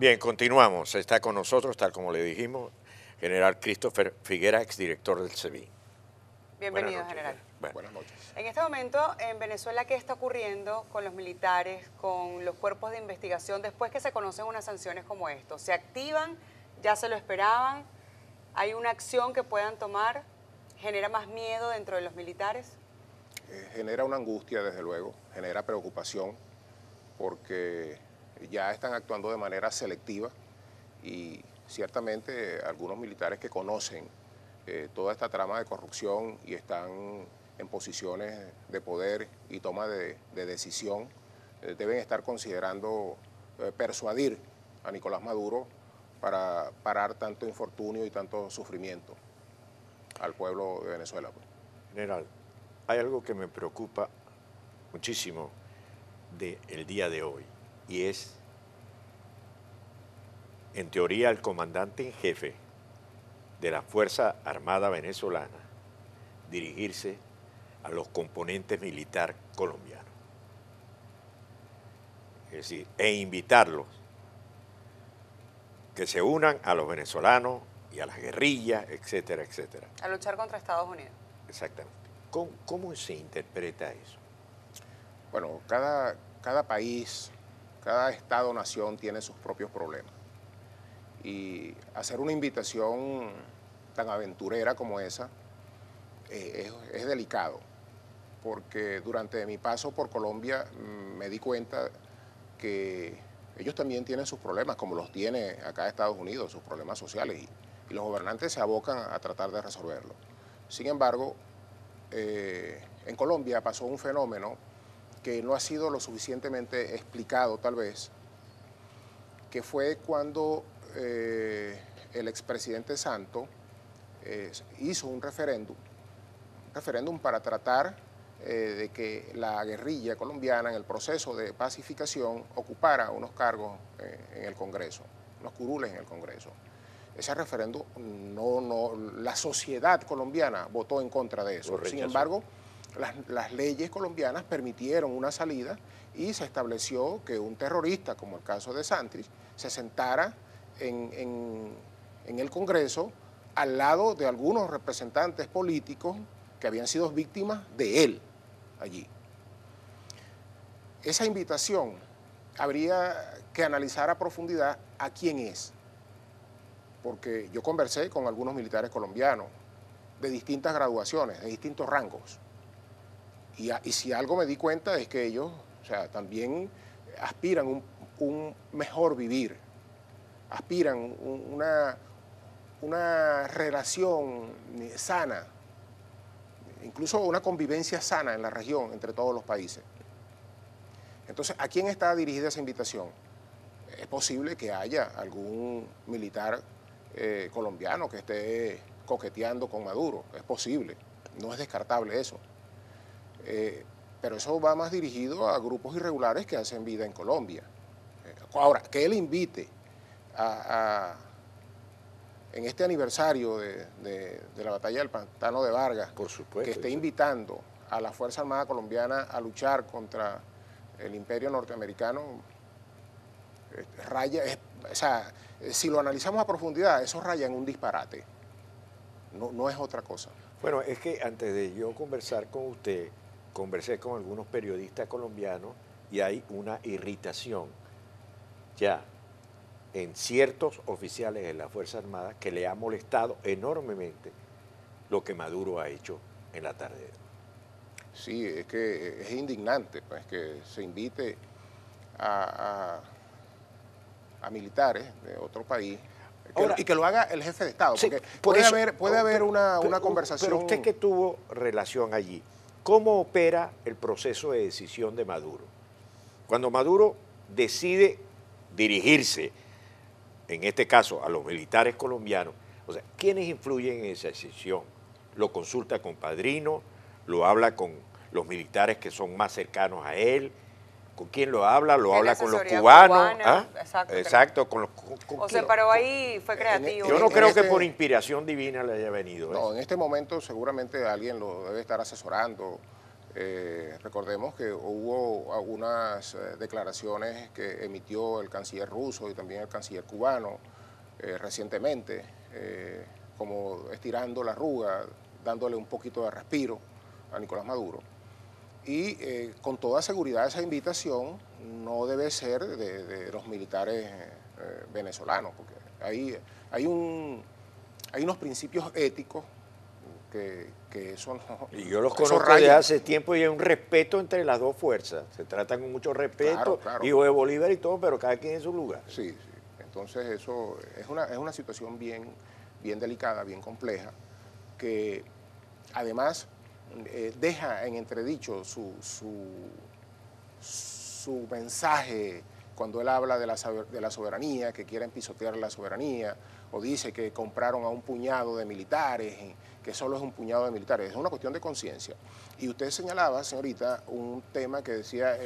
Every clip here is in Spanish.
Bien, continuamos. Está con nosotros, tal como le dijimos, general Christopher Figuera, exdirector del CEBI. Bienvenido, general. Buenas noches. En este momento, en Venezuela, ¿qué está ocurriendo con los militares, con los cuerpos de investigación, después que se conocen unas sanciones como esto? ¿Se activan? ¿Ya se lo esperaban? ¿Hay una acción que puedan tomar? ¿Genera más miedo dentro de los militares? Eh, genera una angustia, desde luego, genera preocupación, porque ya están actuando de manera selectiva y ciertamente algunos militares que conocen eh, toda esta trama de corrupción y están en posiciones de poder y toma de, decisión, eh, deben estar considerando eh, persuadir a Nicolás Maduro para parar tanto infortunio y tanto sufrimiento al pueblo de Venezuela. Pues. General, hay algo que me preocupa muchísimo del día de hoy y es, en teoría, el comandante en jefe de la Fuerza Armada Venezolana dirigirse a los componentes militar colombianos. Es decir, e invitarlos que se unan a los venezolanos y a las guerrillas, etcétera, etcétera. A luchar contra Estados Unidos. Exactamente. ¿Cómo, cómo se interpreta eso? Bueno, cada, cada país, cada Estado-nación tiene sus propios problemas. Y hacer una invitación tan aventurera como esa eh, es, delicado, porque durante mi paso por Colombia mm, me di cuenta que ellos también tienen sus problemas, como los tiene acá Estados Unidos, sus problemas sociales, y, los gobernantes se abocan a tratar de resolverlo. Sin embargo, eh, en Colombia pasó un fenómeno que no ha sido lo suficientemente explicado tal vez, que fue cuando eh, el expresidente Santo eh, hizo un referéndum, referéndum para tratar eh, de que la guerrilla colombiana en el proceso de pacificación ocupara unos cargos en el Congreso, unos curules en el Congreso. Ese referéndum, no, no, la sociedad colombiana votó en contra de eso. Sin embargo, las, leyes colombianas permitieron una salida y se estableció que un terrorista, como el caso de Santrich, se sentara en, el Congreso al lado de algunos representantes políticos que habían sido víctimas de él allí. Esa invitación habría que analizar a profundidad a quién es, porque yo conversé con algunos militares colombianos de distintas graduaciones, de distintos rangos, y, si algo me di cuenta es que ellos o sea, también aspiran un, un mejor vivir, aspiran una, una relación sana, incluso una convivencia sana en la región entre todos los países. Entonces, ¿a quién está dirigida esa invitación? Es posible que haya algún militar eh, colombiano que esté coqueteando con Maduro, es posible, no es descartable eso. Eh, pero eso va más dirigido a grupos irregulares que hacen vida en Colombia. Eh, ahora, que él invite a, en este aniversario de, la batalla del Pantano de Vargas, Por supuesto, que esté invitando a la Fuerza Armada Colombiana a luchar contra el imperio norteamericano, este, raya, o sea, si lo analizamos a profundidad, eso raya en un disparate, no, no es otra cosa. Bueno, es que antes de yo conversar con usted, conversé con algunos periodistas colombianos y hay una irritación ya en ciertos oficiales de la Fuerza Armada que le ha molestado enormemente lo que Maduro ha hecho en la tarde. Sí, es que es indignante pues, que se invite a, militares de otro país y que lo haga el jefe de Estado. porque puede, haber, puede haber una, una conversación. Pero usted que tuvo relación allí, ¿cómo opera el proceso de decisión de Maduro? Cuando Maduro decide dirigirse en este caso a los militares colombianos, o sea, ¿quiénes influyen en esa decisión? ¿Lo consulta con Padrino? ¿Lo habla con los militares que son más cercanos a él? ¿Con quién lo habla? ¿Lo habla con los cubanos? ¿ah? Exacto, con los... o se paró ahí, fue creativo. Yo no creo que este por inspiración divina le haya venido. No, en este momento seguramente alguien lo debe estar asesorando Eh, recordemos que hubo algunas eh, declaraciones que emitió el canciller ruso y también el canciller cubano eh, recientemente, como estirando la arruga, dándole un poquito de respiro a Nicolás Maduro. Y con toda seguridad esa invitación no debe ser de, los militares venezolanos, porque hay, hay, un, hay unos principios éticos que, que eso no... Y yo los conozco desde hace tiempo y hay un respeto entre las dos fuerzas. Se tratan con mucho respeto, hijo de Bolívar y todo, pero cada quien en su lugar. Sí, sí. Entonces eso es una, es una situación bien, bien delicada, bien compleja, que además eh, deja en entredicho su, su, su mensaje cuando él habla de la, de la soberanía, que quieren pisotear la soberanía, o dice que compraron a un puñado de militares, que solo es un puñado de militares. Es una cuestión de conciencia. Y usted señalaba, señorita, un tema que decía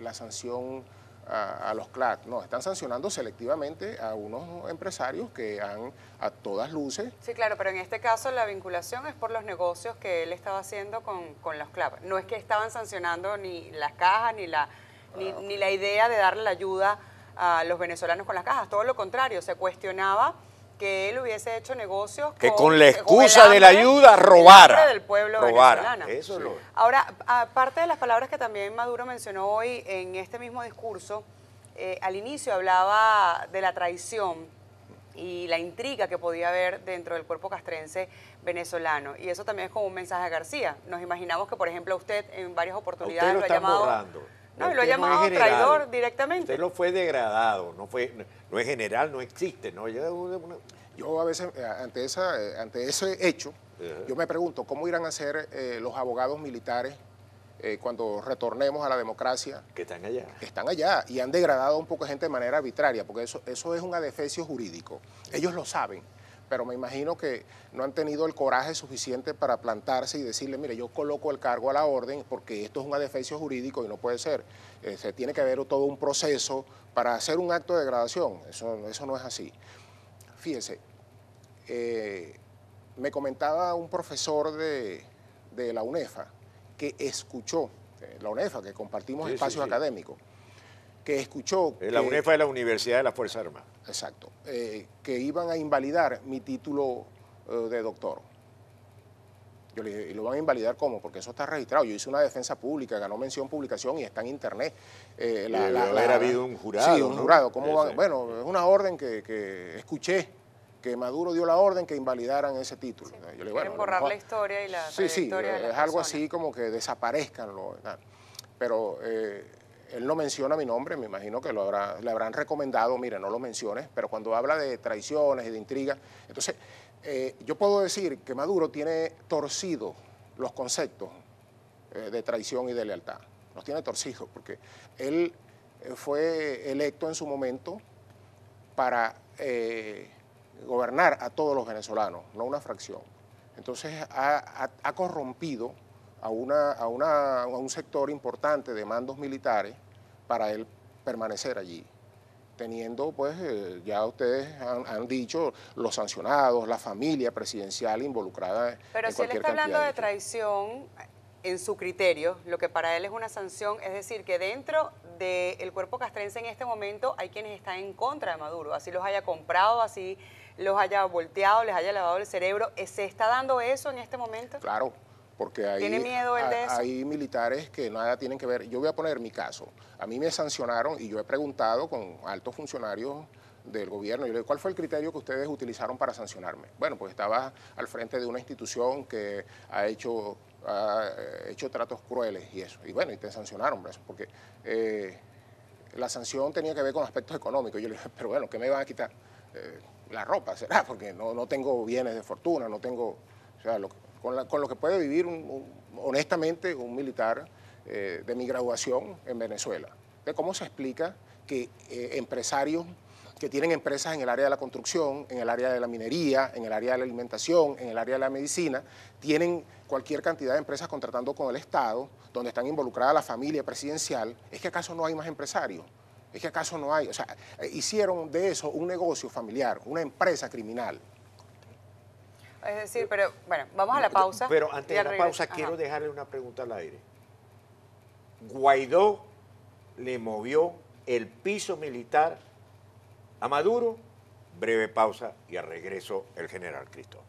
la sanción a, los CLAC. No, están sancionando selectivamente a unos empresarios que han, a todas luces... Sí, claro, pero en este caso la vinculación es por los negocios que él estaba haciendo con, con los CLAC. No es que estaban sancionando ni las cajas, ni la, ni, ah, ni la idea de darle la ayuda a los venezolanos con las cajas. Todo lo contrario, se cuestionaba que él hubiese hecho negocios que con, la excusa de la ayuda robara del pueblo venezolano. Eso Ahora, aparte de las palabras que también Maduro mencionó hoy en este mismo discurso, eh, al inicio hablaba de la traición y la intriga que podía haber dentro del cuerpo castrense venezolano. Y eso también es como un mensaje a García. Nos imaginamos que, por ejemplo, usted en varias oportunidades lo, ha llamado... No, lo ha llamado traidor directamente. Usted lo fue degradado, no fue, no es general, no existe, ¿no? Yo a veces, eh, ante, esa, eh, ante ese hecho, yo me pregunto, ¿cómo irán a ser eh, los abogados militares cuando retornemos a la democracia? Que están allá. Que están allá y han degradado un poco a gente de manera arbitraria, porque eso, eso es un adefesio jurídico. Ellos lo saben pero me imagino que no han tenido el coraje suficiente para plantarse y decirle, mire, yo coloco el cargo a la orden porque esto es un adefesio jurídico y no puede ser. Eh, se tiene que haber todo un proceso para hacer un acto de degradación. Eso, eso no es así. Fíjese, eh, me comentaba un profesor de, la UNEFA que escuchó, eh, la UNEFA, que compartimos espacios académicos, que escuchó... La UNEFA es la Universidad de la Fuerza Armada. Exacto. Eh, que iban a invalidar mi título eh, de doctor. Yo le dije, ¿y lo van a invalidar cómo? Porque eso está registrado. Yo hice una defensa pública, ganó mención publicación y está en internet. Eh, la, haber habido un jurado. Sí, un jurado. ¿Cómo Bueno, es una orden que, escuché que Maduro dio la orden que invalidaran ese título. Yo le borrar la historia y la Sí, sí, es algo así como que desaparezcan. pero él no menciona mi nombre, me imagino que lo habrá, le habrán recomendado, mire, no lo menciones, pero cuando habla de traiciones y de intrigas, entonces eh, yo puedo decir que Maduro tiene torcido los conceptos eh, de traición y de lealtad, los tiene torcidos, porque él eh, fue electo en su momento para gobernar a todos los venezolanos, no una fracción. Entonces ha corrompido a, una, a, un sector importante de mandos militares para él permanecer allí teniendo, pues, eh, ya ustedes han, dicho, los sancionados, la familia presidencial involucrada Pero si él está hablando de, traición, en su criterio, lo que para él es una sanción, es decir, que dentro del cuerpo castrense en este momento hay quienes están en contra de Maduro, así los haya comprado, así los haya volteado, les haya lavado el cerebro. ¿Se está dando eso en este momento? Claro, porque hay, hay militares que nada tienen que ver. Yo voy a poner mi caso. A mí me sancionaron y yo he preguntado con altos funcionarios del gobierno. Yo le digo, ¿cuál fue el criterio que ustedes utilizaron para sancionarme? Bueno, pues estaba al frente de una institución que ha hecho, ha hecho tratos crueles y eso. Y bueno, y te sancionaron, eso, porque eh, la sanción tenía que ver con aspectos económicos. Yo le dije, pero bueno, ¿qué me van a quitar? Eh, la ropa, será, porque no, no tengo bienes de fortuna, no tengo, o sea, lo, con, lo que puede vivir honestamente un militar eh, de mi graduación en Venezuela. ¿Cómo se explica que eh, empresarios que tienen empresas en el área de la construcción, en el área de la minería, en el área de la alimentación, en el área de la medicina, tienen cualquier cantidad de empresas contratando con el Estado, donde están involucrada la familia presidencial, ¿es que acaso no hay más empresarios? ¿Es que acaso no hay? O sea, eh, hicieron de eso un negocio familiar, una empresa criminal. Es decir, pero bueno, vamos a la pausa. Pero antes de la pausa quiero dejarle una pregunta al aire. Guaidó le movió el piso militar a Maduro. Breve pausa y al regreso el general Cristóbal.